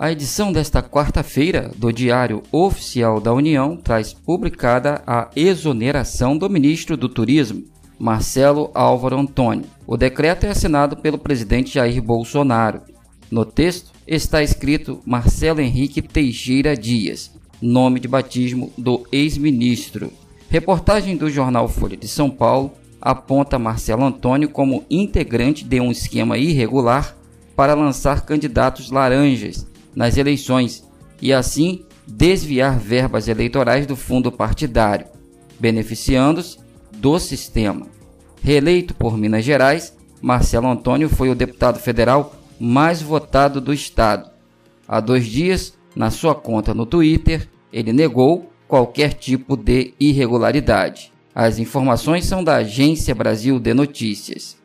A edição desta quarta-feira do Diário Oficial da União traz publicada a exoneração do ministro do Turismo, Marcelo Álvaro Antônio. O decreto é assinado pelo presidente Jair Bolsonaro. No texto está escrito Marcelo Henrique Teixeira Dias, nome de batismo do ex-ministro. Reportagem do jornal Folha de São Paulo aponta Marcelo Antônio como integrante de um esquema irregular para lançar candidatos laranjas nas eleições e assim desviar verbas eleitorais do fundo partidário, beneficiando-se do sistema. Reeleito por Minas Gerais, Marcelo Antônio foi o deputado federal mais votado do estado. Há dois dias, na sua conta no Twitter, ele negou qualquer tipo de irregularidade. As informações são da Agência Brasil de Notícias.